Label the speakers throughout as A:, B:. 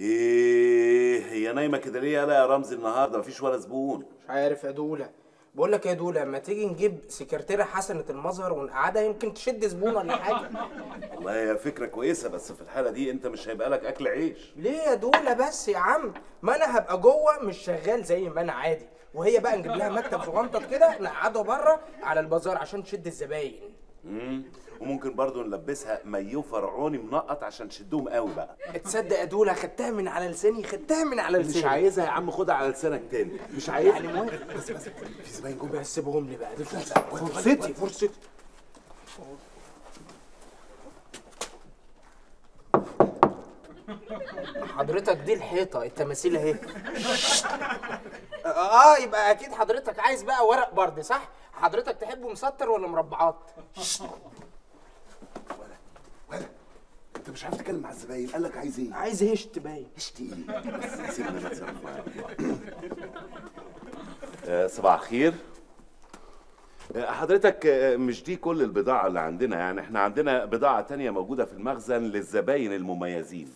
A: إيه هي نايمة كده ليه؟ يالا يا رمزي النهارده مفيش ولا زبون.
B: مش عارف يا دولة. بقول لك يا دولة اما تيجي نجيب سكرتيرة حسنة المظهر ونقعدها يمكن تشد زبون ولا حاجة؟
A: والله هي فكرة كويسة بس في الحالة دي انت مش هيبقى لك أكل عيش.
B: ليه يا دولة بس يا عم؟ ما أنا هبقى جوه مش شغال زي ما أنا عادي. وهي بقى نجيب لها مكتب صغنطط كده نقعده بره على البازار عشان تشد الزباين.
A: امم وممكن برضو نلبسها مايو فرعوني منقط عشان تشدهم قوي بقى.
B: تصدق يا دولة خدتها من على لساني خدتها من على لساني.
A: مش عايزها يا عم خدها على لسانك تاني. مش عايزها.
B: يعني موافق
A: بس بس في زباين جم
B: بس سيبهم لي بقى. دي فرصه فرصتي فرصتي حضرتك دي الحيطة التماثيل اهي. آه يبقى أكيد حضرتك عايز بقى ورق برد صح؟ حضرتك تحبه مسطر ولا مربعات؟
A: انت مش عارف تتكلم مع الزباين. قال لك عايز إيه؟
B: عايز هشت باين.
A: هشت إيه؟ بس سيبنا نتصرف آه، صباح الخير. آه، حضرتك آه، مش دي كل البضاعة اللي عندنا يعني؟ إحنا عندنا بضاعة تانية موجودة في المخزن للزباين المميزين.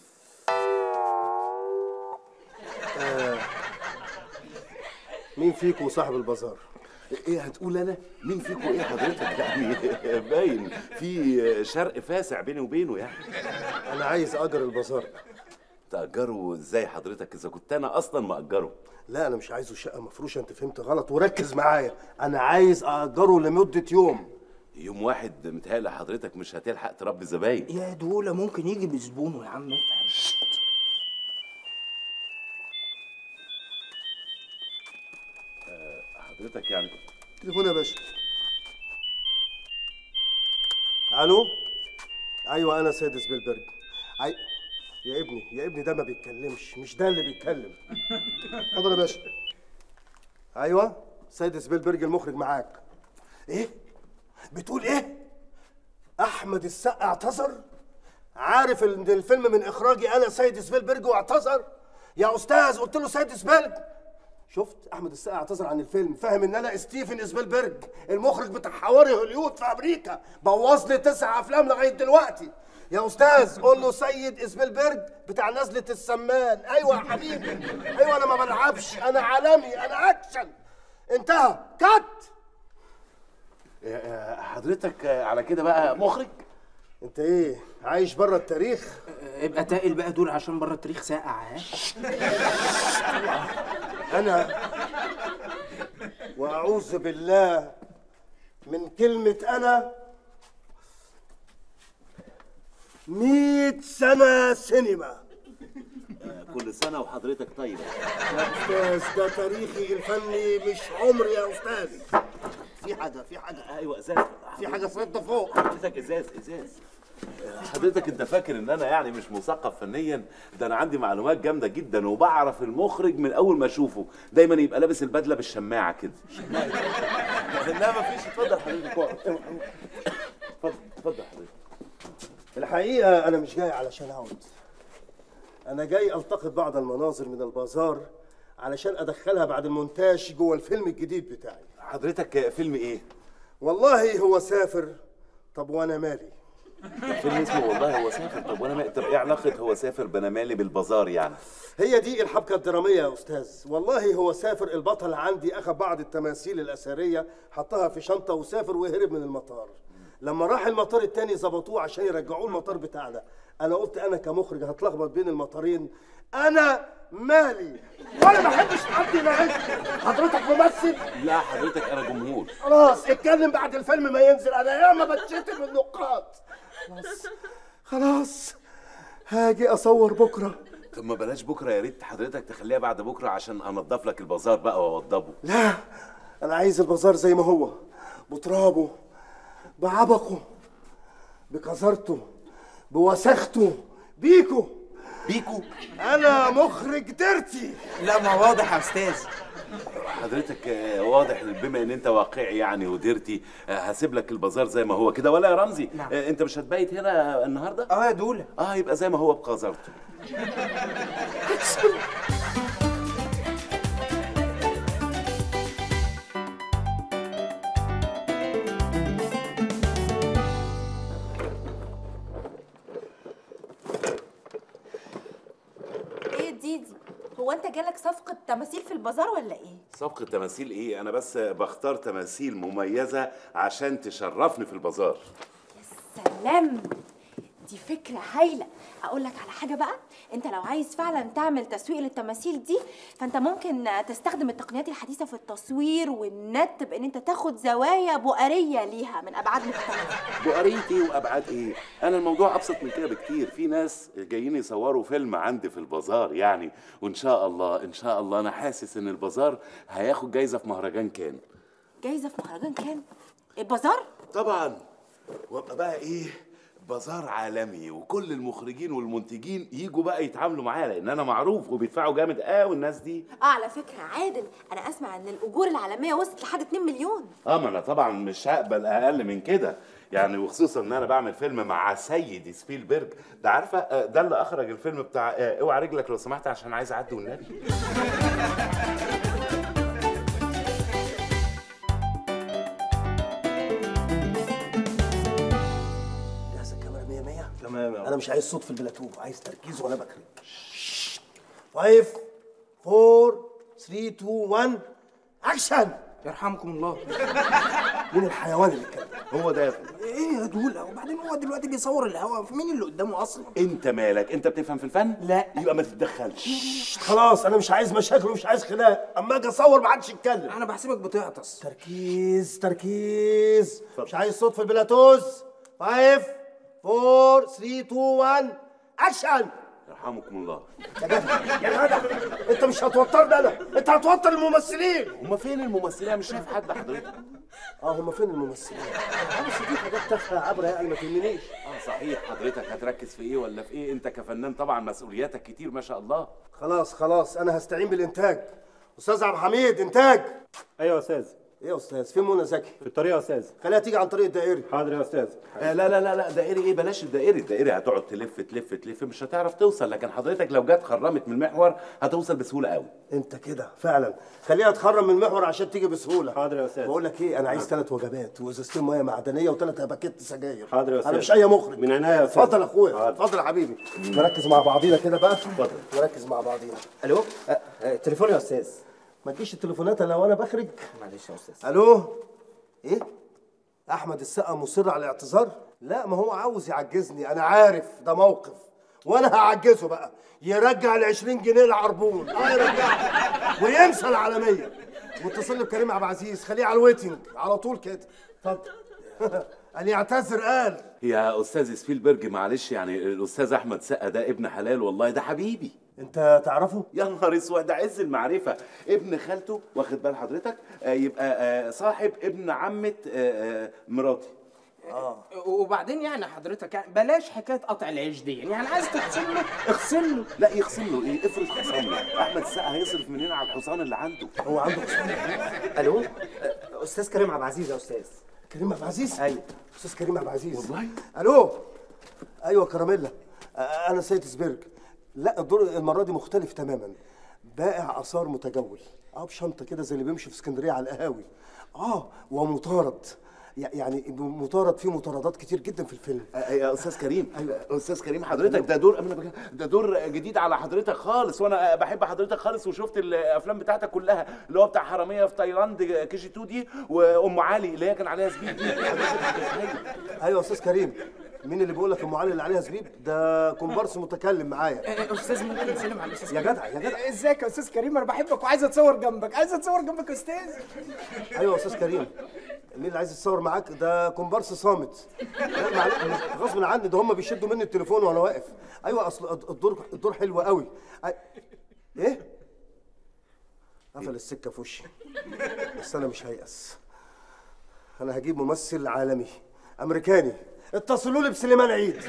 C: مين فيكم صاحب البازار؟
A: إيه هتقول أنا؟ مين فيكم إيه حضرتك؟ يعني باين في شرق فاسع بيني وبينه يعني.
C: أنا عايز أجر البازار.
A: تأجره إزاي حضرتك؟ إذا كنت أنا أصلا مأجره.
C: لا أنا مش عايزه شقة مفروشة أنت فهمت غلط. وركز معايا. أنا عايز أجره لمدة يوم.
A: يوم واحد متهيألي حضرتك مش هتلحق تربي زباين.
B: يا دولة ممكن يجي بزبونه يا عم افهم.
A: حضرتك يعني.
C: تليفون يا باشا. ألو؟ أيوه أنا سيد سبيلبرج عي... يا ابني يا ابني ده ما بيتكلمش مش ده اللي بيتكلم. اتفضل يا باشا. أيوه سيد سبيلبرج المخرج معاك. إيه؟ بتقول إيه؟ أحمد السقا اعتذر؟ عارف ان الفيلم من اخراجي أنا سيد سبيلبرج واعتذر؟ يا أستاذ قلت له سيد سبيلبرج شفت أحمد السقا اعتذر عن الفيلم فاهم إن أنا ستيفن سبيلبرج المخرج بتاع حواري هوليود في أمريكا بوظ لي تسع أفلام لغاية دلوقتي. يا أستاذ قول له سيد سبيلبرج بتاع نزلة السمان. أيوه يا حبيبي. أيوه أنا ما بلعبش أنا عالمي أنا أكشن. انتهى.
A: cut. حضرتك على كده بقى مخرج؟
C: انت إيه عايش بره التاريخ؟
B: ابقى تقل بقى دول عشان بره التاريخ ساقع ها؟
C: أنا وأعوذ بالله من كلمة أنا مئة سنة سينما.
A: كل سنة وحضرتك طيب
C: يا أستاذ ده تاريخي الفني مش عمري يا أستاذ. في حاجة في حاجة.
A: أيوه إزاز.
C: في حاجة سيدة فوق.
A: حضرتك إزاز إزاز. حضرتك انت فاكر ان أنا يعني مش مثقف فنيا؟ ده أنا عندي معلومات جامدة جدا وبعرف المخرج من أول ما أشوفه. دايما يبقى لابس البدلة بالشماعة كده. لا مفيش اتفضل حضرتك اقعد. اتفضل. اتفضل حضرتك
C: الحقيقة أنا مش جاي علشان أقعد أنا جاي ألتقط بعض المناظر من البازار علشان أدخلها بعد المونتاج جوه الفيلم الجديد بتاعي.
A: حضرتك فيلم إيه؟
C: والله هو سافر. طب وأنا مالي؟
A: فيلم اسمه والله هو سافر. طب وأنا ما طب إيه علاقة هو سافر بنا مالي بالبازار يعني؟
C: هي دي الحبكة الدرامية يا أستاذ. والله هو سافر البطل عندي أخذ بعض التماثيل الأثرية حطها في شنطة وسافر وهرب من المطار. لما راح المطار التاني ظبطوه عشان يرجعوه المطار بتاعنا. أنا قلت أنا كمخرج هتلخبط بين المطارين. أنا مالي. ولا ما بحبش حد يناقشني حضرتك ممثل؟
A: لا حضرتك أنا جمهور.
C: خلاص اتكلم بعد الفيلم ما ينزل. أنا ياما بتشتم من النقاد. خلاص. خلاص هاجي أصور بكرة.
A: طب ما بلاش بكرة يا ريت حضرتك تخليها بعد بكرة عشان انضف لك البازار بقى وأوضبه.
C: لا أنا عايز البازار زي ما هو بترابه بعبقه بقذرته بوسخته بيكو.
A: بيكو؟
C: أنا مخرج ديرتي
B: لا ما واضح يا أستاذ.
A: حضرتك آه، واضح بما إن أنت واقعي يعني وديرتي آه، هسيب لك البازار زي ما هو كده. ولا يا رمزي
B: نعم.
A: آه، أنت مش هتبيت هنا النهارده؟
B: آه يا دولة.
A: آه يبقى زي ما هو بقذرته
D: انت جالك صفقة تماثيل في البازار ولا إيه؟
A: صفقة تماثيل إيه؟ أنا بس بختار تماثيل مميزة عشان تشرفني في البازار.
D: سلام! دي فكرة هايلة. أقول لك على حاجة بقى. أنت لو عايز فعلا تعمل تسويق للتماثيل دي فأنت ممكن تستخدم التقنيات الحديثة في التصوير والنت بأن أنت تاخد زوايا بؤرية ليها من أبعاد مختلفة.
A: بؤرية إيه وأبعاد إيه؟ أنا الموضوع أبسط من كده بكتير. في ناس جايين يصوروا فيلم عندي في البازار يعني وإن شاء الله إن شاء الله أنا حاسس إن البازار هياخد جايزة في مهرجان كان.
D: جايزة في مهرجان كان؟ البازار؟
A: طبعا. وأبقى بقى إيه؟ بازار عالمي وكل المخرجين والمنتجين يجوا بقى يتعاملوا معايا لأن أنا معروف وبيدفعوا جامد قوي الناس دي.
D: آه على فكرة عادل. أنا أسمع إن الأجور العالمية وصلت لحد 2 مليون.
A: آه ما أنا طبعا مش هقبل أقل من كده. يعني وخصوصا إن أنا بعمل فيلم مع سيد سبيلبرج. ده عارفة آه، ده اللي أخرج الفيلم بتاع آه، أوعى رجلك لو سمحت عشان عايز أعدي والنبي
C: مش عايز صوت في البلاتو عايز تركيز وأنا بكري 5 4 3 2 1 أكشن!
B: يرحمكم الله.
C: مين الحيوان اللي اتكلم
A: هو ده يا فندم.
B: إيه يا دول؟ وبعدين هو دلوقتي بيصور الهوا. مين اللي قدامه أصلا؟
A: أنت مالك؟ أنت بتفهم في الفن؟
B: لا.
A: يبقى ما تتدخلش.
C: خلاص أنا مش عايز مشاكل ومش عايز خناق. أما أجي أصور ما حدش يتكلم.
B: أنا بحسبك بتعطس.
C: تركيز تركيز. مش عايز صوت في البلاتوه. 5 4 3 2 1 اكشن
A: يرحمكم الله.
C: يا جدع يا جدع انت مش هتوترني أنا انت هتوتر الممثلين.
A: هما فين الممثلين؟ أنا مش شايف حد حضرتك
C: آه هم فين الممثلين؟ بس دي حاجات تافهة عبرة يعني ما تهمنيش.
A: آه صحيح. حضرتك هتركز في إيه ولا في إيه؟ انت كفنان طبعا مسؤولياتك كتير ما شاء الله.
C: خلاص خلاص. أنا هستعين بالانتاج. أستاذ عبد الحميد انتاج.
E: أيوه يا أستاذ.
C: إيه يا أستاذ؟ فين منى زكي.
E: في الطريق يا أستاذ.
C: خليها تيجي عن طريق الدائري.
E: حاضر يا أستاذ.
A: آه لا لا لا لا دائري إيه؟ بلاش الدائري. الدائري هتقعد تلف تلف تلف مش هتعرف توصل لكن حضرتك لو جت خرمت من المحور هتوصل بسهولة قوي.
C: أنت كده فعلا. خليها تخرم من المحور عشان تيجي بسهولة.
E: حاضر يا أستاذ.
C: بقول لك إيه أنا عايز ثلاث وجبات وإزازتين مية معدنية وثلاث باكيت سجاير.
E: حاضر يا
C: أنا
E: أستاذ.
C: مش أي مخرج.
E: من عينيا يا أستاذ.
C: اتفضل يا
E: أخويا.
C: اتفضل يا حبيبي. نركز مع بعضينا كده بقى. اتفضل. نركز مع بعضينا.
F: ألو؟ أه، أه، تليفون يا أستاذ.
C: ما تجيش التليفونات إلا وأنا بخرج.
F: معلش يا أستاذ.
C: ألو؟ إيه؟ أحمد السقا مصر على الاعتذار؟ لا ما هو عاوز يعجزني أنا عارف ده موقف. وأنا هعجزه بقى. يرجع ال 20 جنيه العربون. آه يرجعها وينسى العالمية. واتصل لي بكريم عبد العزيز خليه على الويتنج. على طول كده. اتفضل قال يعتذر قال.
A: يا أستاذ سبيلبرج معلش يعني الأستاذ أحمد سقا ده ابن حلال والله ده حبيبي.
C: انت تعرفه؟
A: يا نهار اسود ده عز المعرفة. ابن خالته واخد بال حضرتك؟ آه يبقى آه صاحب ابن عمة آه آه مراتي.
B: وبعدين يعني حضرتك يعني بلاش حكاية قطع العيش دي. يعني عايز تغسل له اغسل له.
A: لا يخصم له. إيه افرض له. أحمد السقا هيصرف مننا على الحصان اللي عنده.
C: هو عنده حصان؟
F: ألو؟ أه، أستاذ كريم عبد العزيز يا أستاذ.
C: كريم عبد العزيز؟
F: أيوة.
C: أستاذ كريم عبد العزيز.
A: والله؟
C: ألو؟ أيوه كراميلا. آه، أنا سيد سبيلبرج لا الدور المرة دي مختلف تماما. بائع آثار متجول. آه بشنطة كده زي اللي بيمشي في اسكندرية على القهاوي. آه ومطارد. يع- يعني مطارد فيه مطاردات كتير جدا في الفيلم.
A: يا أستاذ كريم. أيوه. أستاذ كريم حضرتك ده دور ده دور جديد على حضرتك خالص. وأنا بحب حضرتك خالص وشفت الأفلام بتاعتك كلها اللي هو بتاع حرامية في تايلاند كي جي 2 دي وأم علي اللي هي كان عليها زبيب. دي
C: أيوه أستاذ كريم. مين اللي بيقول لك أم علي اللي عليها زبيب؟ ده كومبارس متكلم معايا.
B: آه، أستاذ ممكن نسلم على الأستاذ
C: يا جدع يا جدع.
B: ازيك يا أستاذ كريم؟ أنا بحبك وعايز أتصور جنبك عايز أتصور جنبك يا أستاذ.
C: أيوه يا أستاذ كريم. مين اللي عايز يتصور معاك؟ ده كومبارس صامت. غصب عني ده هم بيشدوا مني التليفون وأنا واقف. أيوه أصل الدور الدور حلو قوي. إيه؟ قفل السكة في وشي. بس أنا مش هيأس. أنا هجيب ممثل عالمي أمريكاني. اتصلوا لي بسليمان عيد.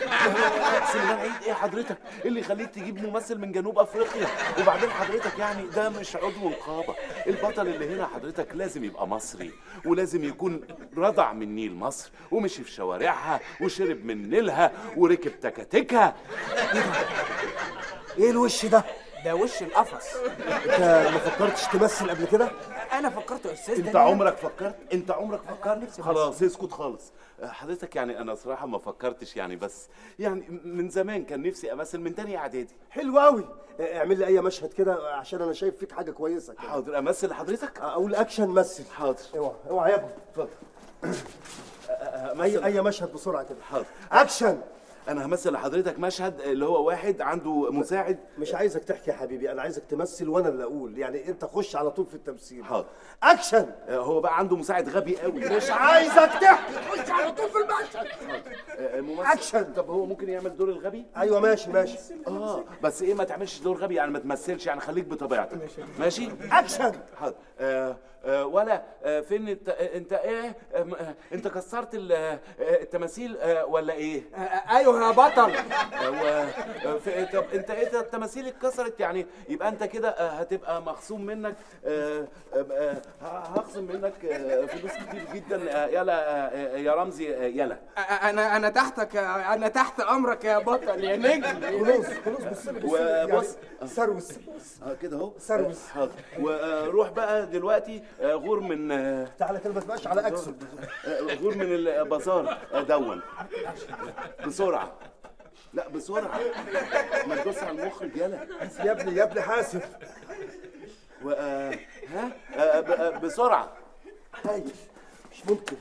A: سليمان عيد إيه حضرتك؟ إيه اللي يخليك تجيب ممثل من جنوب أفريقيا؟ وبعدين حضرتك يعني ده مش عضو نقابه البطل اللي هنا حضرتك لازم يبقى مصري ولازم يكون رضع من نيل مصر ومشي في شوارعها وشرب من نيلها وركب تكاتكها.
C: إيه الوش ده؟
B: ده وش القفص.
C: انت ما فكرتش تمثل قبل كده؟
B: أنا فكرت يا أستاذ
A: انت عمرك فكرت؟ انت عمرك فكرت؟ خلاص اسكت خالص. حضرتك يعني أنا صراحة ما فكرتش يعني بس يعني من زمان كان نفسي أمثل من تاني إعدادي.
C: حلو قوي اعمل لي أي مشهد كده عشان أنا شايف فيك حاجة كويسة كده.
A: حاضر. أمثل لحضرتك
C: أقول أكشن مثل.
A: حاضر.
C: اوعى اوعى يا ابني
A: اتفضل.
C: أي أي مشهد بسرعة كده.
A: حاضر.
C: أكشن.
A: أنا همثل لحضرتك مشهد اللي هو واحد عنده مساعد.
C: مش عايزك تحكي يا حبيبي أنا عايزك تمثل وأنا اللي أقول. يعني أنت خش على طول في التمثيل.
A: حاضر.
C: أكشن!
A: آه، هو بقى عنده مساعد غبي قوي.
C: مش عايزك تحكي! خش على طول في المشهد.
A: آه، ممثل
C: أكشن.
A: طب هو ممكن يعمل دور الغبي؟
C: أيوه ماشي ماشي.
A: آه بس إيه ما تعملش دور غبي. يعني ما تمثلش يعني خليك بطبيعتك. ماشي؟
C: أكشن!
A: حاضر. آه ولا آه فين الت... آه انت إيه آه آه انت كسرت ال- آه التماثيل آه ولا إيه
B: آه، آه، أيوه يا بطل
A: آه. آه. طب انت إيه التماثيل اتكسرت يعني يبقى انت كده آه هتبقى مخصوم منك آه آه آه هخصم منك آه فلوس كتير جدا آه يلا آه يا رمزي آه يلا
B: آه، آه، أنا أنا تحتك أنا تحت امرك يا بطل يا نجم
C: خلاص خلاص بص بص.
A: وبص
C: يعني سروس
A: آه كده اهو
C: سروس.
A: آه، حاضر وروح بقى دلوقتي آه، غور من آه،
C: تعالى كده ما تبقاش على اكسل
A: آه، غور من البازار آه، دون. بسرعة. لا بسرعة. ما تدوس على المخرج يلا
C: يا ابني يا ابني حاسب.
A: و آه، ها؟ آه، آه، بسرعة.
C: هايل مش ممكن.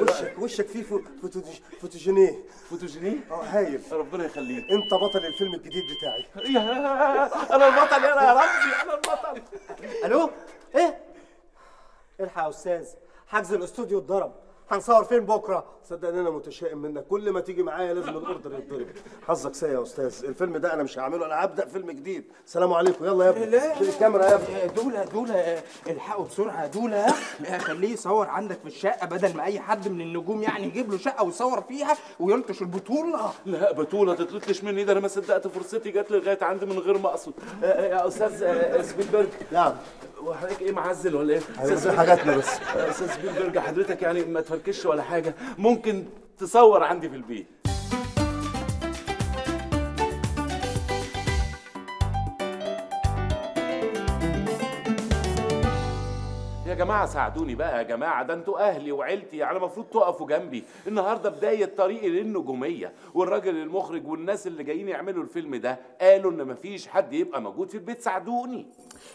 C: وشك وشك فيه فو- فوتوج- فوتوجينيه
A: فوتوجينيه
C: آه هايل.
A: ربنا يخليك.
C: انت بطل الفيلم الجديد بتاعي.
A: أنا البطل يا رمزي أنا البطل.
F: ألو؟ إيه؟ الحق يا أستاذ حجز الأستوديو اتضرب. هنصور فين بكرة.
C: صدق ان أنا متشائم منك كل ما تيجي معايا لازم ال order يتضرب حظك سيء يا أستاذ. الفيلم ده أنا مش هعمله. أنا هبدأ فيلم جديد. سلام عليكم. يلا يا ابني.
B: لا.
C: الكاميرا يا ابني.
B: دولة دولة آه، الحقوا بسرعة دولة آه، خليه يصور عندك في الشقة بدل ما أي حد من النجوم يعني يجيب له شقة ويصور فيها ويلطش البطولة.
A: لا بطولة تطلتش مني ده. أنا ما صدقت فرصتي جت لغاية عندي من غير ما أقصد. آه، آه، يا أستاذ آه، سبيلبرج.
C: نعم.
A: وحضرتك إيه معزل ولا إيه؟
C: زي حاجاتنا بس.
A: أستاذ سبيلبرج حضرتك يعني ما تفركش ولا حاجة. ممكن تصور عندي في البيت. يا جماعة ساعدوني بقى يا جماعة. ده أنتوا أهلي وعيلتي. يعني المفروض تقفوا جنبي. النهاردة بداية طريقي للنجومية. والراجل المخرج والناس اللي جايين يعملوا الفيلم ده قالوا إن مفيش حد يبقى موجود في البيت. ساعدوني.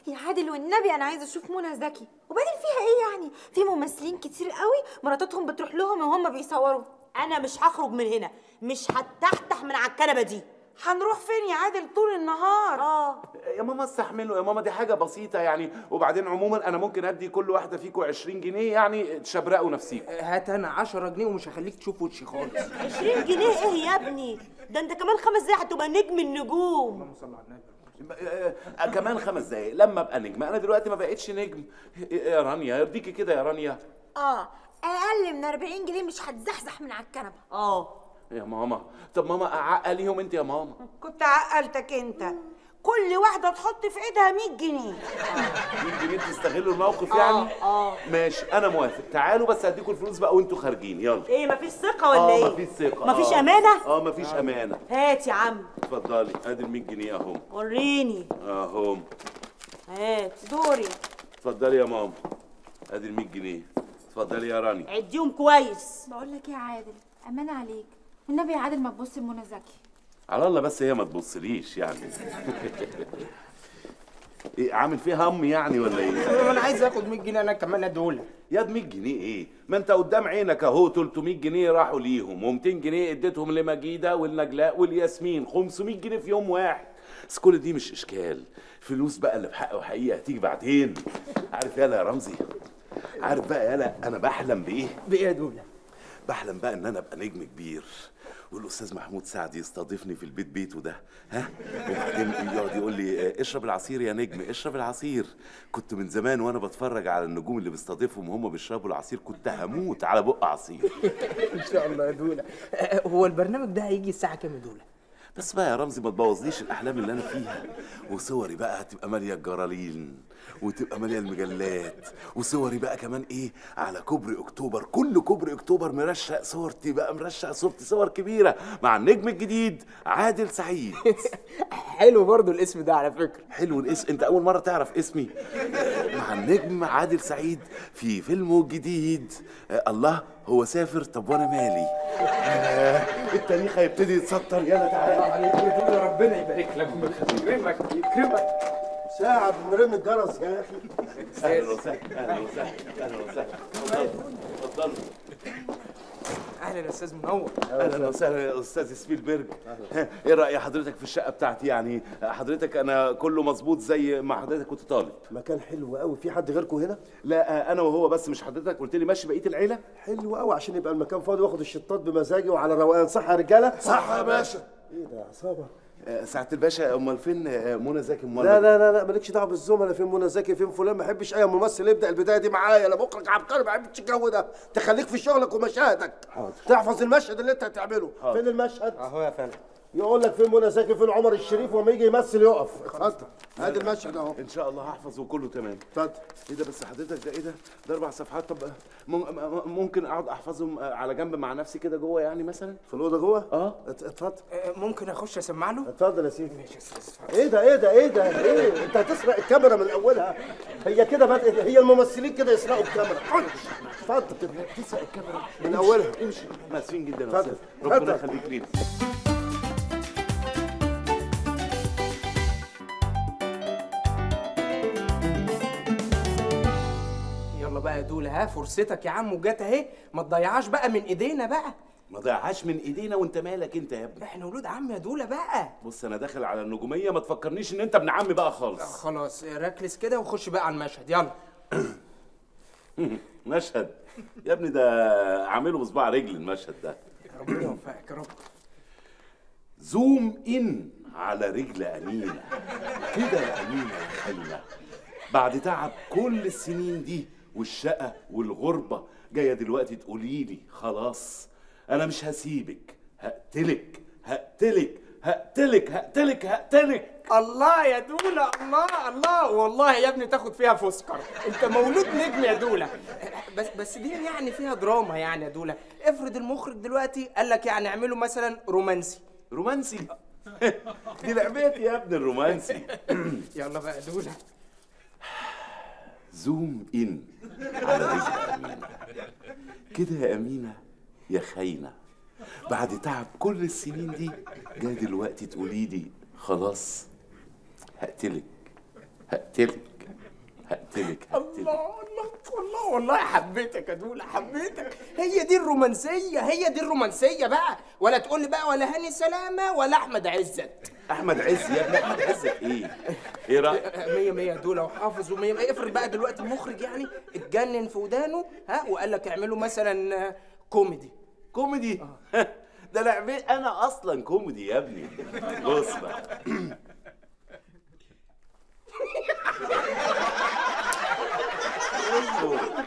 E: يا عادل والنبي أنا عايزة أشوف منى زكي. وبعدين فيها إيه يعني؟ في ممثلين كتير قوي مراتاتهم بتروح لهم وهم بيصوروا.
G: أنا مش هخرج من هنا. مش هتحتح من على الكنبة دي.
E: هنروح فين يا عادل طول النهار؟
G: آه.
A: يا ماما استحملوا يا ماما دي حاجة بسيطة يعني. وبعدين عموما أنا ممكن أدي كل واحدة فيكم 20 جنيه يعني تشبرقوا نفسيكم.
B: آه، هات أنا 10 جنيه ومش هخليك تشوف وشي خالص.
G: 20 جنيه؟ إيه يا ابني؟ ده أنت كمان خمس دقايق هتبقى نجم النجوم.
B: صلى على النبي.
A: آه، كمان خمس دقايق. لما أبقى نجم. أنا دلوقتي ما بقتش نجم. يا رانيا يرضيكي كده يا رانيا.
E: آه أقل من 40 جنيه مش هتزحزح من على الكنبة.
G: آه.
A: يا ماما. طب ماما عقليهم أنت يا ماما.
H: كنت عقلتك أنت. كل واحدة تحط في إيدها 100 جنيه.
A: 100 جنيه تستغلوا الموقف يعني؟
G: آه.
A: ماشي أنا موافق. تعالوا بس هديكم الفلوس بقى وأنتوا خارجين. يلا.
G: إيه مفيش ثقة ولا
A: آه
G: إيه؟
A: مفيش ثقة.
G: مفيش
A: آه.
G: أمانة؟
A: آه مفيش أمانة.
G: هات يا عم.
A: اتفضلي أدي ال 100 جنيه اهم
G: وريني.
A: اهم
G: هات
H: دوري.
A: اتفضلي يا ماما. أدي ال 100 جنيه. اتفضلي يا رانيا
G: عديهم كويس.
D: بقول لك إيه يا عادل؟ أمان عليك. والنبي يا عادل ما تبص لمنى زكي.
A: على الله بس هي ما تبصليش يعني. إيه عامل فيها هم يعني ولا إيه؟
B: أنا عايز آخد 100 جنيه أنا كمان يا دولة
A: يا ب 100 جنيه إيه؟ ما أنت قدام عينك أهو 300 جنيه راحوا ليهم و200 جنيه إديتهم لمجيدة والنجلاء والياسمين 500 جنيه في يوم واحد. بس كل دي مش إشكال. فلوس بقى اللي بحق وحقيقة هتيجي بعدين. عارف يالا يا رمزي؟ عارف بقى يالا أنا بحلم بإيه؟
B: بإيه يا دولة؟
A: بحلم بقى إن أنا أبقى نجم كبير. والاستاذ محمود سعد يستضيفني في البيت بيته ده. ها؟ وبعدين يقعد يقول لي اشرب العصير يا نجم اشرب العصير. كنت من زمان وأنا بتفرج على النجوم اللي بيستضيفهم وهم بيشربوا العصير كنت هموت على بق عصير.
B: إن شاء الله يا دولة. آه، هو البرنامج ده هيجي الساعة كام يا دولة؟
A: بس بقى يا رمزي ما تبوظليش الأحلام اللي أنا فيها. وصوري بقى هتبقى مالية الجرالين وتبقى مالية المجلات وصوري بقى كمان إيه على كوبري أكتوبر. كل كوبري أكتوبر مرشق صورتي بقى مرشق صورتي صور كبيرة مع النجم الجديد عادل سعيد.
B: حلو برضو الاسم ده على فكرة.
A: حلو الاسم. أنت أول مرة تعرف اسمي. مع النجم عادل سعيد في فيلمه الجديد. آه الله هو سافر طب وأنا مالي؟ آه التاريخ هيبتدي يتسطر. يلا تعالى.
B: ربنا يبارك لك ويكرمك يكرمك
C: ساعة بنرن الجرس يا أخي.
A: أهلا وسهلا أهلا وسهلا أهلا وسهلا. اتفضلوا اتفضلوا
B: أهلا يا أستاذ منور.
A: أهلا وسهلا. يا أستاذ سبيلبرج ها، إيه رأي حضرتك في الشقة بتاعتي؟ يعني حضرتك أنا كله مظبوط زي ما حضرتك كنت طالب.
C: مكان حلو قوي. في حد غيركم هنا؟
A: لا أنا وهو بس مش حضرتك. قلت لي ماشي بقية العيلة.
C: حلو قوي. عشان يبقى المكان فاضي واخد الشطات بمزاجي وعلى روقان. صح يا رجالة؟
A: صح يا باشا.
C: إيه ده يا عصابة؟
A: آه، سعاده الباشا أمال فين آه، منى زكي؟ أمال
C: لا لا لا لا مالكش دعوة بالزملاء فين منى زكي؟ فين فلان؟ ما احبش أي ممثل يبدأ البداية دي معايا أنا مخرج عبقري ما بحبش الجو ده. تخليك في شغلك ومشاهدك.
A: حاضر.
C: تحفظ المشهد اللي أنت هتعمله. فين المشهد؟
F: أهو يا فندم.
C: يقول لك فين منى زكي فين عمر الشريف وما يجي يمثل يقف. اتفضل. ادي المشهد اهو.
A: ان شاء الله هحفظ وكله تمام.
C: اتفضل.
A: إيه ده بس حضرتك ده إيه ده؟ ده أربع صفحات. طب ممكن اقعد احفظهم على جنب مع نفسي كده جوه يعني مثلا؟
C: في الأوضة جوه؟
A: آه.
C: ات- اتفضل.
B: آه، ممكن أخش أسمع له؟
C: اتفضل يا سيدي.
B: ماشي.
C: إيه ده إيه ده إيه ده إيه انت هتسرق الكاميرا من أولها. هي كده بدأت هي الممثلين كده يسرقوا الكاميرا. خش. اتفضل.
A: تسرق الكاميرا.
C: من أولها.
A: امشي. ماسفين جدا يا. أستاذ. ربنا. يخليك لينا.
B: ها فرصتك يا عم وجات اهي. ما تضيعهاش بقى من ايدينا بقى.
A: ما ضيعهاش من ايدينا وانت مالك انت يا ابني؟
B: إحنا ولود عم يا دولة بقى.
A: بص أنا داخل على النجومية ما تفكرنيش ان انت ابن عمي بقى خالص.
B: خلاص ركز كده وخش بقى على المشهد. يلا.
A: مشهد. يا ابني ده عامله بصباع رجل المشهد ده.
B: ربنا يوفقك يا رب.
A: زوم إن على رجل أمينة. كده يا امينه يا خاينه بعد تعب كل السنين دي والشقة والغربة. جاية دلوقتي تقولي لي خلاص أنا مش هسيبك هقتلك هقتلك هقتلك هقتلك هقتلك.
B: الله يا دولة الله الله. والله يا ابني تاخد فيها فسكر انت مولود نجم يا دولة. بس بس دي يعني فيها دراما يعني يا دولة. افرض المخرج دلوقتي قال لك يعني اعمله مثلا رومانسي.
A: رومانسي؟ دي لعبتي يا ابني الرومانسي.
B: يلا بقى يا دولة.
A: زوم ان على رجل امينه كده يا أمينة يا خاينة. بعد تعب كل السنين دي جاي دلوقتي تقولي لي خلاص هقتلك هقتلك. هقتلك هقتلك.
B: الله الله والله حبيتك يا دولة حبيتك. هي دي الرومانسية هي دي الرومانسية بقى. ولا تقول لي بقى ولا هاني سلامة ولا أحمد عزت.
A: أحمد عز يا ابني أحمد عز إيه؟ إيه رأيك؟
B: مية مية دولة وحافظ ومية مية. افرض بقى دلوقتي المخرج يعني اتجنن في ودانه ها وقال لك اعملوا مثلا آه، كوميدي؟
A: كوميدي ده لعبتي أنا أصلا كوميدي يا ابني. بص بقى.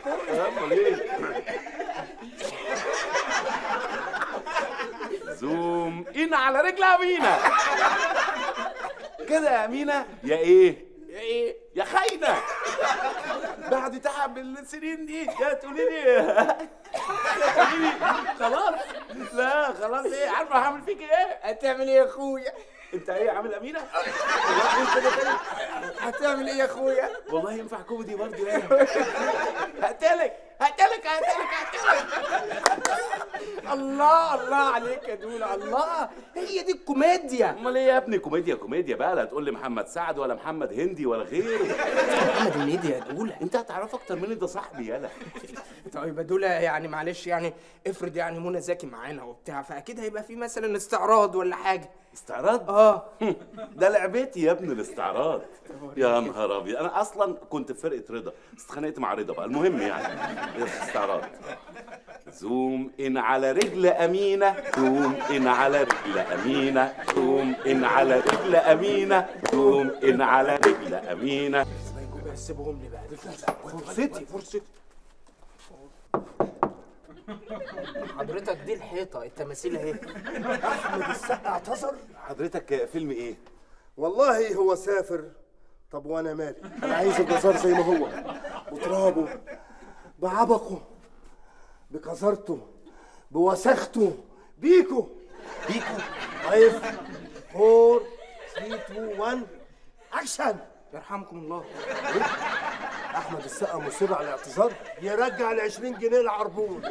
A: امال إيه زوم إن على رجل أمينة. كده يا أمينة يا إيه؟ يا إيه؟ يا خاينة. بعد تعب السنين دي لي. تقولي لي خلاص؟ لا خلاص إيه؟ عارفة هعمل فيك إيه؟
B: هتعمل إيه يا أخويا؟
A: انت إيه عامل تاني.
B: هتعمل إيه يا اخويا؟
A: والله ينفع كوميدي برضه يعني. هقتلك هقتلك هقتلك هقتلك.
B: الله الله عليك يا دولة الله. هي دي الكوميديا.
A: امال إيه يا ابني؟ كوميديا كوميديا بقى. لا تقول لي محمد سعد ولا محمد هندي ولا غيره
B: محمد هنيدي يا دولة.
A: انت هتعرف أكتر مني؟ ده صاحبي يالا
B: طيب يا دولة يعني معلش يعني افرض يعني منى زكي معانا وبتاع فأكيد هيبقى في مثلا استعراض ولا حاجة.
A: استعراض؟
B: آه.
A: ده لعبتي يا ابني الاستعراض. يا نهار أبيض. أنا أصلا كنت في فرقة رضا. بس اتخانقت مع رضا بقى. المهم يعني استعراض zoom in على رجل أمينة zoom in على رجل أمينة zoom in على رجل أمينة zoom in على رجل أمينة.
B: سيبهم لي بقى. دي فرصتي. فرصتي. حضرتك دي الحيطة التماثيل اهي.
C: أحمد السقا اعتذر
A: حضرتك فيلم إيه؟
C: والله هو سافر. طب وأنا مالي؟ أنا عايز البازار زي ما هو. بترابه بعبقه بكثرته بوسخته بيكو. بيكو. five four 3 2 1 اكشن
B: يرحمكم الله.
C: أحمد السقا مصر على الاعتذار. يرجع ال 20 جنيه العربون.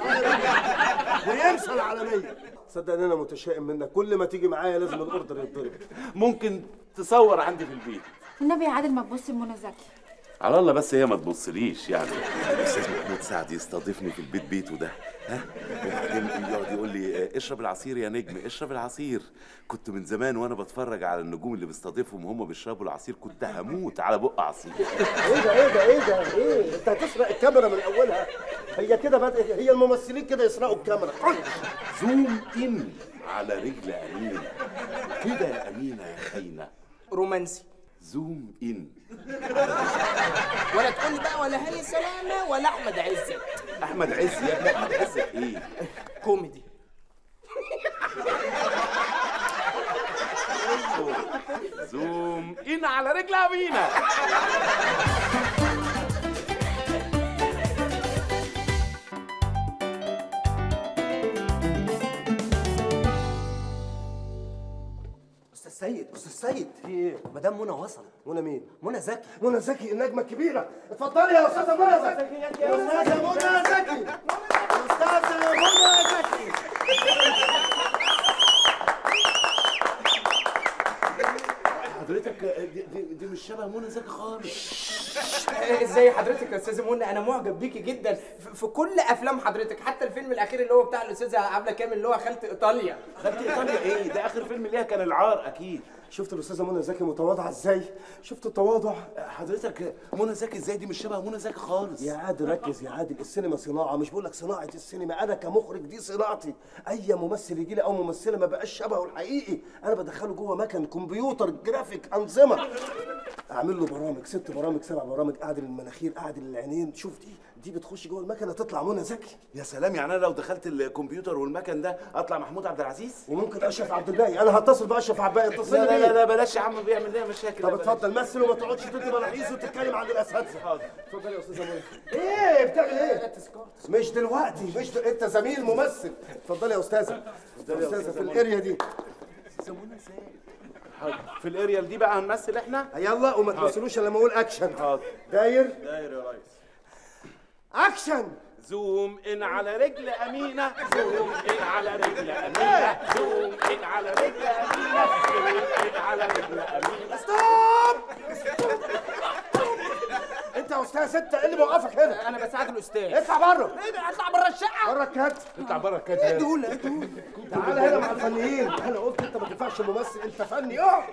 C: وينسى العالمية. صدق إن أنا متشائم منك كل ما تيجي معايا لازم ال order يتضرب.
A: ممكن تصور عندي في البيت.
D: النبي يا عادل ما تبص لمنى زكي.
A: على الله بس هي ما تبصليش يعني. الأستاذ محمود سعد يستضيفني في البيت بيته ده. ها؟ وبعدين يقعد يقول لي آه، اشرب العصير يا نجم اشرب العصير. كنت من زمان وأنا بتفرج على النجوم اللي بيستضيفهم وهم بيشربوا العصير كنت هموت على بق عصير.
C: إيه ده إيه ده إيه ده إيه؟ أنت هتسرق الكاميرا من أولها. هي كده بدأ هي الممثلين كده يسرقوا الكاميرا.
A: زوم إن على رجل أمينة. كده يا أمينة يا خاينه
B: رومانسي.
A: zoom in.
B: ولا تقول لي بقى ولا هاني سلامة ولا أحمد عزت.
A: أحمد عز يا ابني أحمد عز إيه؟
B: كوميدي.
A: zoom in على رجل امينه
F: أستاذ سيد أستاذ سيد.
C: في إيه؟
F: مدام منى وصلت.
C: منى مين؟
F: منى زكي.
C: منى زكي النجمة الكبيرة. اتفضلي يا أستاذة منى زكي. يا استاذه منى زكي. يا أستاذة منى زكي.
A: حضرتك دي, دي, دي مش شبه منى زكي خالص.
B: إزاي حضرتك يا أستاذة منى؟ أنا معجب بيكي جدا في- كل أفلام حضرتك حتى الفيلم الأخير اللي هو بتاع الأستاذة عبلة كامل اللي هو خالة إيطاليا.
A: خدت إيطاليا إيه؟ ده آخر فيلم ليها كان العار أكيد.
C: شفت الأستاذة منى زكي متواضعة إزاي؟ شفت التواضع؟
A: حضرتك منى زكي إزاي؟ دي مش شبه منى زكي خالص.
C: يا عادل ركز يا عادل. السينما صناعة مش بقول لك صناعة السينما. أنا كمخرج دي صناعتي. أي ممثل يجي لي أو ممثلة ما بقاش شبهه الحقيقي أنا بدخله جوه مكن computer graphic أنظمة. أعمل له برامج ست برامج سبع برامج. اعدل المناخير اعدل العينين شوف دي دي بتخش جوه المكنة تطلع منى زكي.
A: يا سلام يعني أنا لو دخلت الكمبيوتر والمكن ده أطلع محمود عبد العزيز؟
C: وممكن أشرف عبد الباقي. أنا هتصل باشرف عبد الباقي اتصل
A: لا لا لا, لا بلاش يا عم بيعمل لنا مشاكل.
C: طب. اتفضل مثل وما تقعدش تدي ملاحظ وتتكلم عن الأساتذة. حاضر. اتفضل يا أستاذة منى. إيه بتعمل إيه؟ مش دلوقتي مش د... أنت زميل ممثل. اتفضلي يا أستاذة. أستاذة في ال area دي.
A: حاضر. في ال area دي بقى هنمثل إحنا؟
C: يلا وما تمثلوش إلا لما أقول أكشن.
A: حاضر.
C: داير.
A: داير يا ريس.
C: action
A: zoom in على رجل أمينة. zoom in على رجل أمينة. zoom in على رجل أمينة. zoom in على رجل أمينة.
C: stop انت يا أستاذ انت إيه اللي موقفك هنا.
B: أنا بساعد الأستاذ.
C: اطلع بره.
B: إيه ده؟ اطلع بره الشقة.
C: بره ال cut
A: اطلع بره كده
B: دول دول
C: تعالى هنا مع الفنيين. أنا قلت انت ما تنفعش ممثل انت فني. اقعد.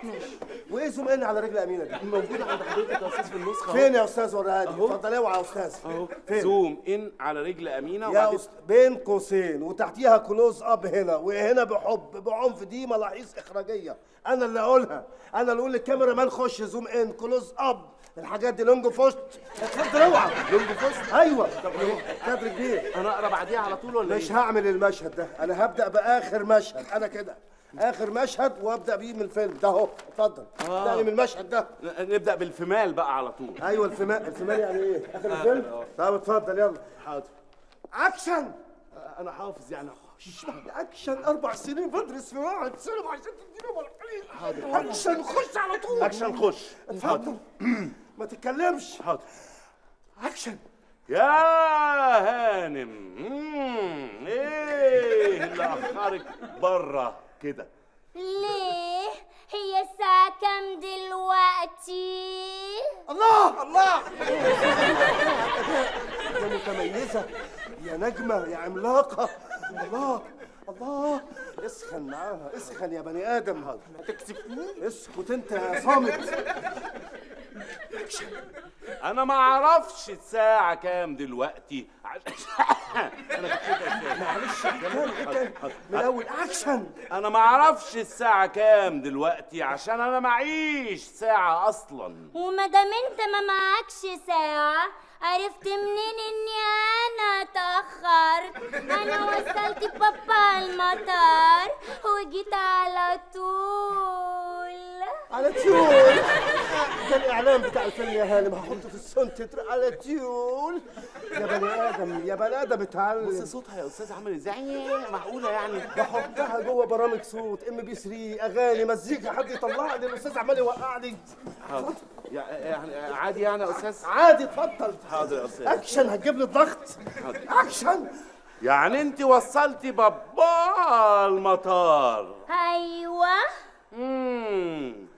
C: وإيه zoom in على رجل أمينة دي؟
A: موجوده عند حضرتك يا أستاذ في النسخة
C: فين يا أستاذ وريها لي اتفضل اوعى يا أستاذ.
A: أهو.
C: فين؟
A: zoom in على رجل أمينة
C: يا أست... بين قوسين وتحتيها close up هنا وهنا بحب بعنف دي ملاحظ إخراجية. أنا اللي أقولها. أنا اللي أقول لل cameraman خش zoom in close up. الحاجات دي long focus اتفضل اوعى long focus أيوه. كادر كبير.
A: أنا أقرأ بعديها على طول ولا
C: مش
A: إيه؟
C: هعمل المشهد ده. أنا هبدأ بآخر مشهد. أنا كده. آخر مشهد وأبدأ بيه من الفيلم. ده أهو. اتفضل. ابدأ من المشهد ده.
A: نبدأ بال final بقى على طول.
C: أيوه ال final. ال final يعني إيه؟ آخر الفيلم؟ طب اتفضل يلا.
A: حاضر.
C: أكشن!
A: أنا حافظ يعني.
C: أكشن. أربع سنين. بدرس في معهد سينما عشان تديني ملحقين أكشن. خش على طول.
A: أكشن خش.
C: اتفضل. ما تتكلمش.
A: حاضر.
C: اكشن
A: يا هانم. مم، إيه اللي أخرك بره كده؟
I: ليه؟ هي الساعة كام دلوقتي؟
C: الله! الله! يا متميزة يا نجمة يا عملاقة. الله! الله! اسخن معاها اسخن يا بني آدم. ما تكسفنيش اسكت انت يا صامت.
A: أنا ما أعرفش الساعة كام دلوقتي. أنا
C: معلش من الأول. أكشن.
A: أنا ما أعرفش الساعة كام دلوقتي عشان أنا معيش ساعة أصلا.
I: وما دام أنت ما معكش ساعة عرفت منين إني أنا اتأخرت أنا وصلت بابا المطار وجيت على طول.
C: على تيول ده الاعلان بتاع الفيلم يا هانم هحطه في ال soundtrack على تيول يا بني آدم يا بني آدم
A: بص
C: اتعلم
A: صوتها يا أستاذ عامل إزاي؟ معقولة يعني؟
C: بحطها جوه برامج صوت MP 3 أغاني مزيكا حد يطلع لي الأستاذ عمال يوقعني.
A: حاضر. يع- يعني عادي يعني يا أستاذ؟
C: عادي اتفضل.
A: حاضر يا أستاذ.
C: أكشن هتجيب لي الضغط. أكشن.
A: يعني أنت وصلتي بابا المطار.
I: أيوه.
A: امم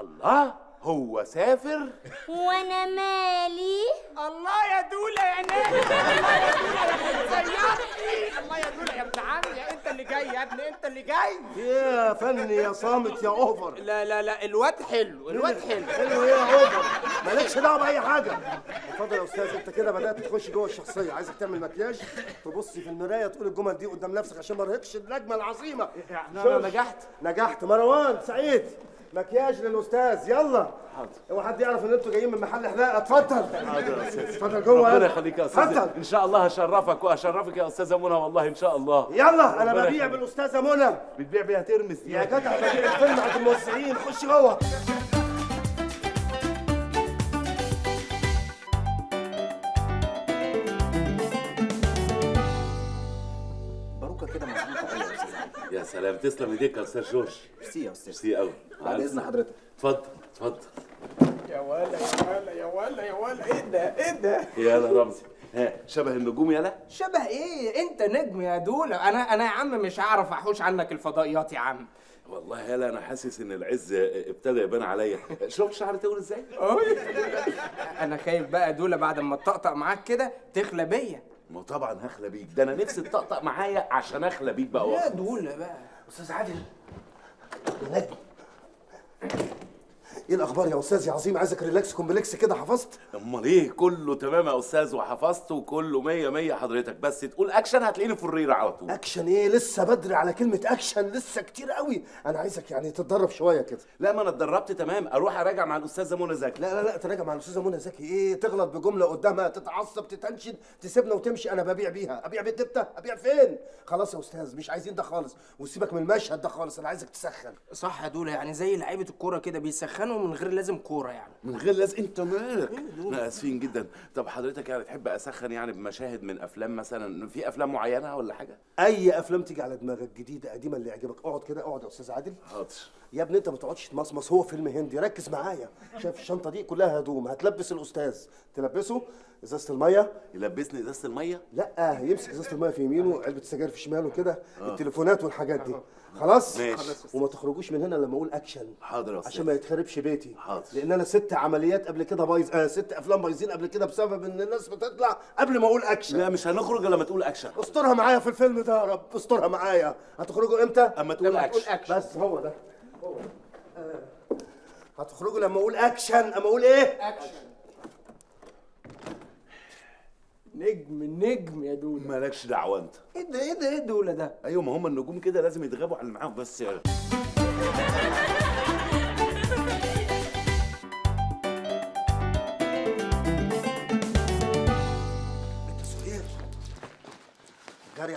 A: الله هو سافر.
I: وأنا مالي؟
B: الله يا دولة يا نادي الله يا دولة يا سيارتي الله يا دولة يا ابن عمي انت اللي جاي يا ابني انت اللي جاي.
C: يا فني يا صامت يا over.
B: لا لا لا الواد حلو الواد حلو.
C: حلو. إيه يا over. مالكش دعوة بأي حاجة. اتفضل يا أستاذ انت كده بدأت تخش جوه الشخصية. عايزك تعمل مكياج؟ تبصي في المراية تقول الجمل دي قدام نفسك عشان ما أرهقش النجمه العظيمة.
A: يعني أنا نجحت.
C: نجحت. مروان سعيد. مكياج للاستاذ يلا.
A: حاضر.
C: اوعى حد يعرف إن أنتوا جايين من محل حلاقه اتفضل.
A: حاضر يا أستاذ.
C: اتفضل جوه.
A: ربنا. يخليك يا أستاذ.
C: اتفضل.
A: إن شاء الله هشرفك وأشرفك يا أستاذة منى والله إن شاء الله.
C: يلا
A: أنا
C: ببيع. بالأستاذة منى.
A: بتبيع بيها ترمس
C: يا جدع ببيع الفيلم عند الموزعين خش جوه.
J: علي
A: يا سلام تسلم ايديك يا أستاذ جورج.
J: ميرسي يا أستاذ.
A: ميرسي قوي
J: بعد إذن حضرتك.
A: اتفضل اتفضل
B: يا ولا يا ولا يا ولا يا ولا. إيه ده؟ إيه ده؟
A: يلا رمزي. ها. شبه النجوم يلا.
B: شبه إيه؟ أنت نجم يا دولة أنا أنا يا عم مش هعرف أحوش عنك الفضائيات يا عم.
A: والله يلا أنا حاسس إن العز ابتدى يبان عليا. شوف شعري تقول
B: إزاي. أنا خايف بقى دولة بعد ما تطقطق معاك كده تخلى بيا.
A: ما طبعا هخلى بيك. ده أنا نفسي تطقطق معايا عشان أخلى بيك بقى.
B: يا. دولة بقى.
C: أستاذ عادل يا نجم إيه الأخبار يا أستاذ يا عظيم؟ عايزك relax complex كده حفظت؟
A: أمال إيه؟ كله تمام يا أستاذ وحفظت وكله مية مية. حضرتك بس تقول أكشن هتلاقيني في ال area على طول.
C: أكشن إيه؟ لسه بدري على كلمة أكشن لسه كتير قوي. أنا عايزك يعني تتدرب شوية كده.
A: لا ما أنا اتدربت تمام. أروح أراجع مع الأستاذة منى زكي.
C: لا لا لا تراجع مع الأستاذة منى زكي. إيه؟ تغلط بجملة قدامها تتعصب تتنشن تسيبنا وتمشي. أنا ببيع بيها. أبيع بيت دبته أبيع فين؟ خلاص يا أستاذ مش عايزين ده خالص. وسيبك من المشهد ده خالص أنا عايزك تسخن.
B: صح يا دولة يعني زي لعيبة الكورة كده بيسخنوا من غير لازم كورة يعني.
A: من غير لازم انت مالك إحنا اسفين جدا. طب حضرتك يعني تحب أسخن يعني بمشاهد من أفلام مثلا في أفلام معينة ولا حاجة؟
C: أي أفلام تيجي على دماغك جديدة قديمة اللي يعجبك اقعد كده اقعد يا أستاذ عادل.
A: حاضر.
C: يا ابني أنت ما تقعدش تمصمص هو فيلم هندي ركز معايا. شايف الشنطة دي كلها هدوم هتلبس الأستاذ. تلبسه؟ إزازة المية.
A: يلبسني إزازة المية؟
C: لا يمسك إزازة المية في يمينه علبة السجاير في شماله كده التليفونات والحاجات دي. خلاص؟
A: ماشي.
C: وما تخرجوش من هنا لما أقول أكشن.
A: حاضر يا
C: عشان ما يتخربش بيتي.
A: حاضر.
C: لأن أنا ست عمليات قبل كده بايظ آه ست أفلام بايظين قبل كده بسبب إن الناس بتطلع قبل ما أقول أكشن.
A: لا مش هنخرج إلا لما تقول أكشن.
C: استرها معايا في الفيلم ده يا رب استرها معايا. هتخرجوا إمتى؟
A: أما تقول
B: لما تقول أكشن.
C: بس هو ده. هو ده. آه. هتخرجوا لما أقول أكشن أما أقول إيه؟
B: أكشن. نجم نجم يا دولة.
A: مالكش دعوة أنت.
B: إيه ده إيه ده إيه دولة ده؟
A: أيوه ما هم النجوم كده لازم يتغابوا على اللي معاهم بس.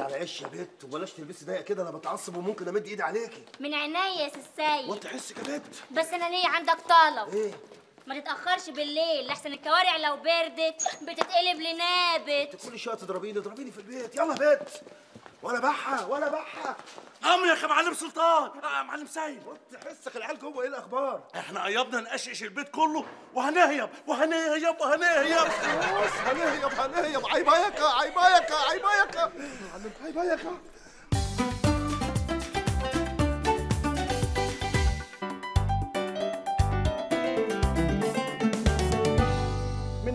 C: على عش يا بت وبلاش تلبسي ضيق كده أنا بتعصب وممكن أمد إيدي عليكي.
I: من عينيا يا سيد
C: وأنت حسك يا بت.
I: بس أنا ليه عندك طلب؟
C: إيه؟
I: ما تتأخرش بالليل لحسن الكوارع لو بردت بتتقلب لنابت.
C: أنت كل شوية تضربيني اضربيني في البيت. يلا يا بت. ولا بحة ولا بحة.
K: امرك يا معلم سلطان. آه معلم سيد.
C: وانت حسك العيال جوه إيه الأخبار؟
K: إحنا قيضنا نقشش البيت كله. وهنهيب وهنهيب وهنهيب.
C: هنهيب هنهيب. عيبايكا عيبايكا عيبايكا عيبايكا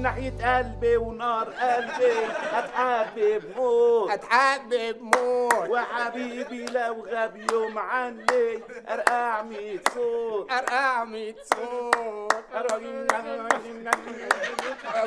C: من
A: ناحية قلبي ونار قلبي. هتحبب موت.
B: هتحبب موت.
A: وحبيبي لو غاب يوم عني ارقع ميت صوت.
B: ارقع ميت صوت.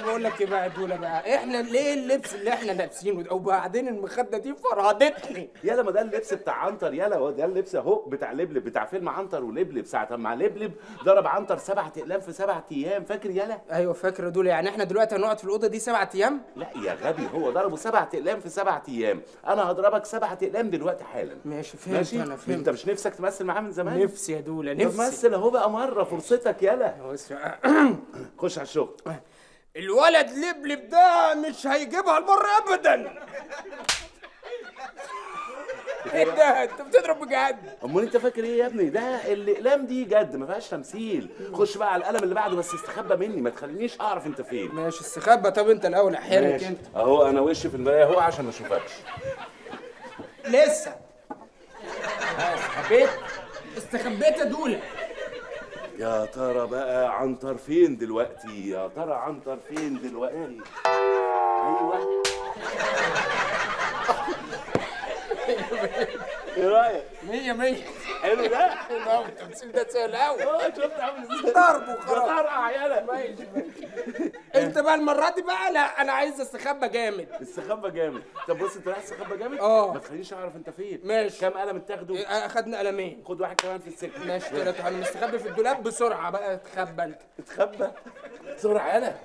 B: بقول لك إيه بقى دول بقى؟ إحنا ليه اللبس اللي إحنا لابسينه ده؟ وبعدين المخدة دي فرهدتني
A: يلا ما ده اللبس بتاع عنتر يلا هو ده اللبس أهو بتاع لبلب بتاع فيلم عنتر ولبلب ساعة ما لبلب ضرب عنتر سبع اقلام في سبع أيام فاكر يلا؟
B: أيوه فاكره دول يعني إحنا دلوقتي هنقعد في الأوضة دي سبعة أيام؟
A: لا يا غبي هو ضربه سبع أقلام في سبع أيام. أنا هضربك سبع أقلام دلوقتي حالا.
B: ماشي فهمت
A: ماشي؟
B: أنا فهمت.
A: أنت مش نفسك تمثل معاه من زمان؟
B: نفسي يا دولا نفسي.
A: مثل أهو بقى مرة فرصتك يلا. خش على الشغل.
B: الولد لبلب ده مش هيجيبها المرة ابدا. إيه ده؟ أنت بتضرب بجد.
A: أمال أنت فاكر إيه يا ابني؟ ده الإقلام دي جد ما فيهاش تمثيل. خش بقى على القلم اللي بعده بس استخبى مني ما تخلينيش أعرف أنت فين.
B: ماشي استخبى. طب أنت الأول أحيانك
A: ماشي.
B: أنت.
A: أهو أنا وشي في المرايه أهو عشان ما أشوفكش.
B: لسه. استخبيت؟ استخبيت يا دولا
A: يا ترى بقى عنتر فين دلوقتي؟ يا ترى عنتر فين دلوقتي؟ أيوه. إيه رأيك؟
B: مية مية.
A: حلو ده؟
B: حلو قوي التمثيل ده سهل قوي
A: آه شفت عامل إزاي؟
B: ضرب وخلاص
A: طرقع
B: ماشي. أنت بقى المرة دي بقى لا أنا عايز استخبى جامد.
A: استخبى جامد. طب بص أنت رايح تستخبى جامد؟
B: آه.
A: ما تخلينيش أعرف أنت فين.
B: ماشي.
A: كام قلم اتاخدوا
B: إيه، أخدنا قلمين.
A: خد واحد كمان في السكة.
B: ماشي كده أنا مستخبي في الدولاب بسرعة بقى اتخبى أنت.
A: اتخبى؟ بسرعة يلا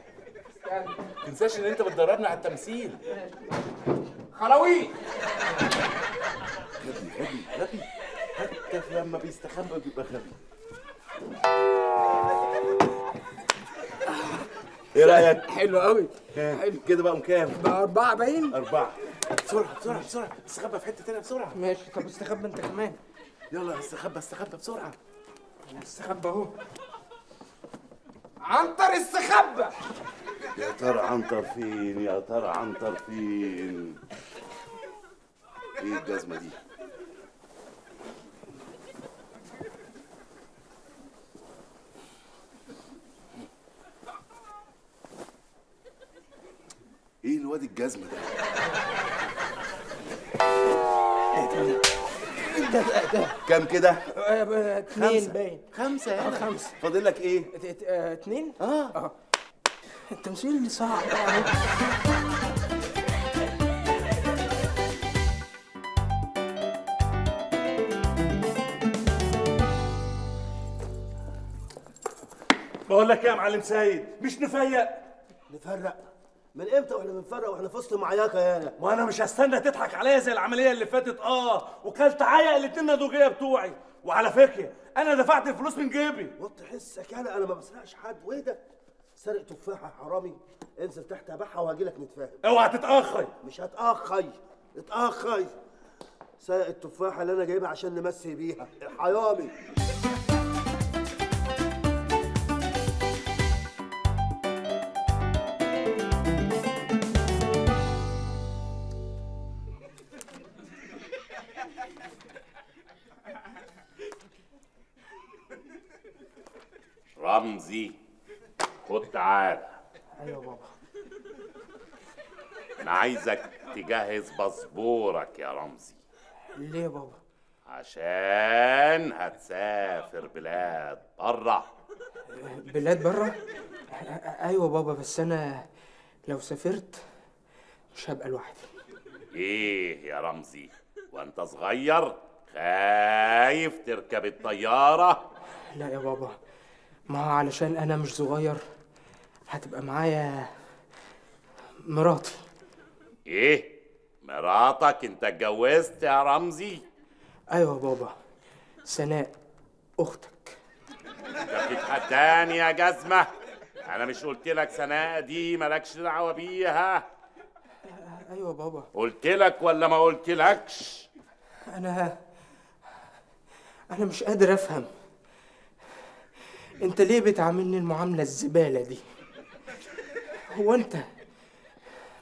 A: ما تنساش إن أنت بتدربنا على التمثيل.
B: خلاوي
A: غبي غبي غبي حتى لما بيستخبى بيبقى غبي. إيه رأيك؟
B: حلو قوي.
A: حلو. كده بقى كام
B: بقى أربعة باين؟
A: أربعة. بسرعة بسرعة بسرعة. استخبى في حتة تانية بسرعة.
B: ماشي. طب استخبى أنت كمان.
A: يلا استخبى استخبى بسرعة.
B: أنا استخبى أهو. عنتر استخبى.
A: يا ترى عنتر فين؟ يا ترى عنتر فين؟ إيه الجزمة دي؟ إيه الواد الجزمة ده؟ كام كده؟
B: اتنين. باين.
A: خمسة
B: آه
A: يلا
B: خمسة.
A: فاضل لك
B: إيه؟ آه، اتنين؟
A: آه.
B: آه. التمثيل صعب.
K: بقول لك إيه يا معلم سيد مش نفيق
C: نفرق؟ من إمتى وإحنا بنفرق وإحنا في وسط معياكه يالا
K: ما أنا مش هستنى تضحك عليا زي العملية اللي فاتت آه وكلت عيا الاتنين ندوجيه بتوعي وعلى فكرة أنا دفعت الفلوس من جيبي.
C: وطي حسك يالا أنا؟ ما بسرقش حد. وإيه ده؟ سرق تفاحة حرامي. انزل تحت ابيعها وهجي لك نتفاهم.
K: أوعى تتأخر.
C: مش هتاخي اتاخي سرق التفاحة اللي أنا جايبها عشان نمسي بيها. الحرامي
A: رمزي خد تعال
B: أيوه بابا.
A: أنا عايزك تجهز باسبورك يا رمزي.
B: ليه يا بابا؟
A: عشان هتسافر بلاد بره
B: بلاد بره أيوه بابا بس أنا لو سافرت مش هبقى لوحدي.
A: إيه يا رمزي؟ وأنت صغير خايف تركب الطيارة؟
B: لا يا بابا. ما هو علشان أنا مش صغير. هتبقى معايا مراتي.
A: إيه؟ مراتك؟ أنت اتجوزت يا رمزي؟
B: أيوه بابا. سناء أختك.
A: انت بتتحداني يا جزمة. أنا مش قلت لك سناء دي مالكش دعوة بيها.
B: أيوه بابا.
A: قلت لك ولا ما قلتلكش؟
B: أنا أنا مش قادر أفهم. انت ليه بتعاملني المعاملة الزبالة دي؟ هو انت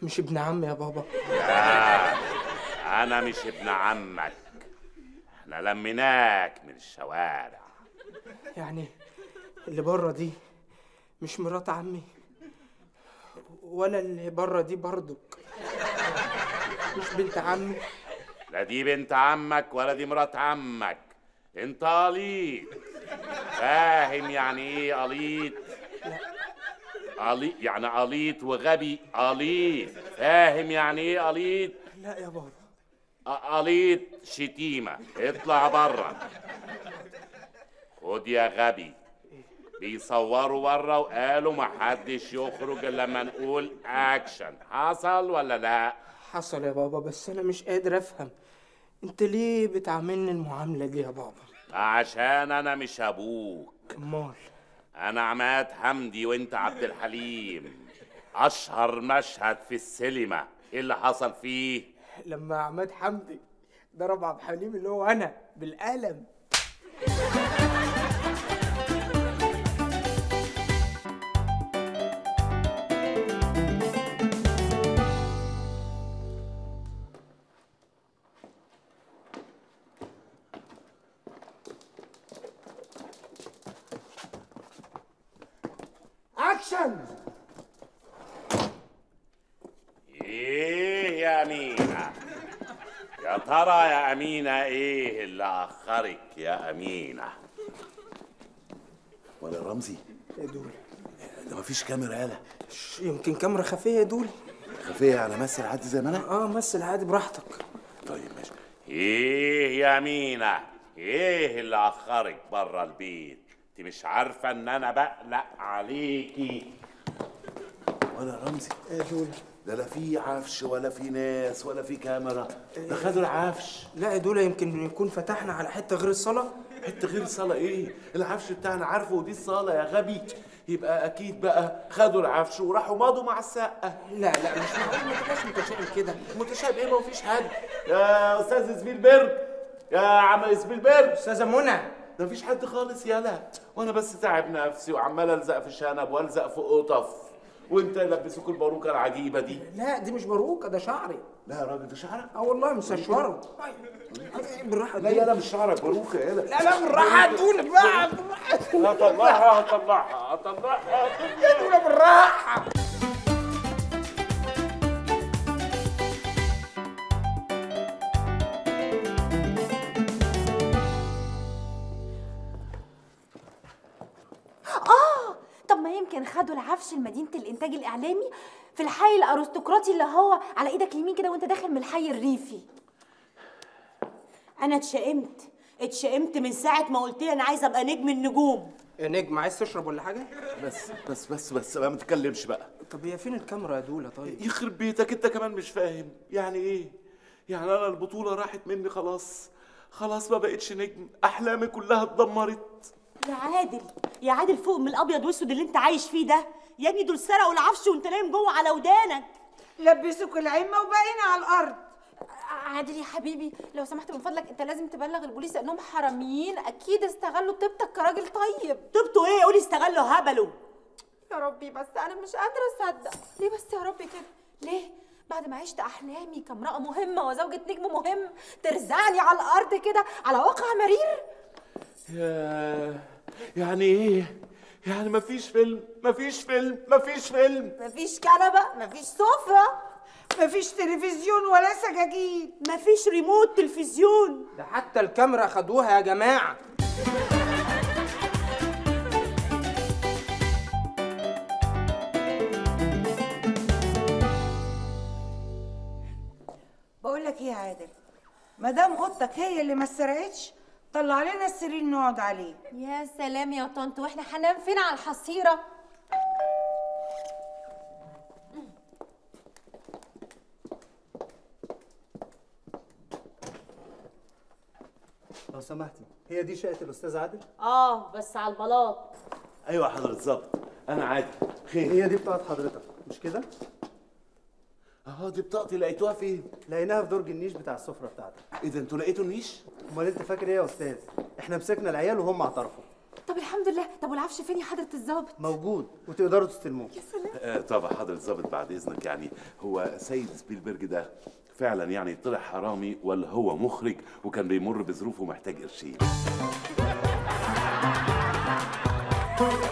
B: مش ابن عمي يا بابا؟
A: لا أنا مش ابن عمك. إحنا لميناك من الشوارع.
B: يعني اللي بره دي مش مرات عمي؟ ولا اللي بره دي برضك. مش بنت عمي؟
A: لا دي بنت عمك ولا دي مرات عمك. انت قليط فاهم يعني إيه قليط قليط يعني قليط وغبي. قليط فاهم يعني إيه قليط
B: لا يا بابا.
A: قليط شتيمة. اطلع بره خد يا غبي. بيصوروا بره وقالوا محدش يخرج إلا لما نقول أكشن. حصل ولا لا؟
B: حصل يا بابا بس أنا مش قادر أفهم. أنت ليه بتعاملني المعاملة دي يا بابا؟
A: عشان أنا مش أبوك.
B: أمال.
A: أنا عماد حمدي وأنت عبد الحليم. أشهر مشهد في السينما. إيه اللي حصل فيه؟
B: لما عماد حمدي ضرب عبد الحليم اللي هو أنا بالقلم.
J: مفيش كاميرا يالا.
B: ش- يمكن كاميرا خفية يا دول.
J: خفية على مثل عادي زي ما أنا؟
B: آه مثل عادي براحتك.
J: طيب ماشي.
A: إيه يا مينا؟ إيه اللي اخرك بره البيت؟ أنت مش عارفة إن أنا بقلق عليكي.
J: ولا رمزي.
B: يا دول؟
J: ده لا في عفش ولا في ناس ولا في كاميرا. ده خدوا العفش.
B: لا يا دول يمكن يكون فتحنا على حتة غير الصلاة.
J: حتة غير الصاله إيه؟ العفش بتاعنا عارفه ودي الصاله يا غبي. يبقى أكيد بقى خدوا العفش وراحوا مضوا مع السقة.
B: لا لا مش معقول ما تبقاش متشائم كده.
J: متشابه إيه؟ ما فيش حد. يا أستاذ سبيلبرج يا عم سبيلبرج
B: أستاذة منى.
J: ده مفيش حد خالص يالا وأنا بس تعب نفسي وعمال ألزق في شنب وألزق في قطف. وانت يلبسوك الباروكة العجيبة دي.
B: لا دي مش باروكة ده شعري.
J: لا يا راجل ده شعرك.
B: آه والله مسشوره بالراحة
J: لا يالا مش شعرك باروكة يالا
B: لا لا بالراحة دول بقى بالراحة
A: هطلعها هطلعها هطلعها
D: بالراحة. يمكن خدوا العفش لمدينة الإنتاج الإعلامي في الحي الأرستقراطي اللي هو على إيدك اليمين كده وأنت داخل من الحي الريفي.
G: أنا اتشائمت. اتشائمت من ساعة ما قلت لي أنا عايزه أبقى نجم النجوم.
B: يا نجم عايز تشرب ولا حاجة؟
J: بس بس بس بس ما تتكلمش بقى.
B: طب هي فين الكاميرا يا دولة طيب؟
J: يخرب بيتك انت كمان مش فاهم. يعني إيه؟ يعني أنا البطولة راحت مني خلاص. خلاص ما بقتش نجم. أحلامي كلها اتدمرت.
G: يا عادل يا عادل فوق من الأبيض واسود اللي انت عايش فيه ده. يا ابني دول سرقوا العفش وانت نايم جوه على ودانك.
H: لبسوك العمة وبقينا على الأرض.
D: عادل يا حبيبي لو سمحت من فضلك انت لازم تبلغ البوليس انهم حراميين. أكيد استغلوا طيبتك كراجل طيب.
G: طبتوا إيه؟ قولي استغلوا هبلوا.
D: يا ربي بس أنا مش قادرة أصدق. ليه بس يا ربي كده؟ ليه؟ بعد ما عشت أحلامي كامرأة مهمة وزوجة نجم مهم ترزعني على الأرض كده على واقع مرير.
J: يا يعني إيه؟ يعني مفيش فيلم مفيش فيلم مفيش فيلم.
D: مفيش كنبة مفيش سفرة
H: مفيش تلفزيون ولا سجاجيد
G: مفيش ريموت تلفزيون.
B: ده حتى الكاميرا خدوها يا جماعة.
H: بقول لك إيه يا عادل؟ ما دام اوضتك هي اللي ما سرقتش طلع لنا السرير نقعد عليه.
D: يا سلام يا طنط وإحنا هننام فين على الحصيرة؟
F: لو سمحتي هي دي شقة الأستاذ عادل؟
G: آه بس على البلاط
J: أيوه حضرة ظابط أنا عادي خير.
F: هي دي بتاعت حضرتك مش كده؟
J: آه دي بطاقتي لقيتوها فين؟
F: لقيناها في درج النيش بتاع السفرة بتاعتك.
J: ده أنتوا لقيتوا النيش؟
F: أمال أنت فاكر إيه يا أستاذ؟ إحنا مسكنا العيال وهم اعترفوا.
D: طب الحمد لله. طب والعفش فين يا حضرة الظابط
F: موجود وتقدروا تستلموه.
J: آه طبعا حضرة ظابط بعد إذنك يعني هو سيد سبيلبرج ده فعلا يعني طلع حرامي ولا هو مخرج وكان بيمر بظروف ومحتاج قرشين.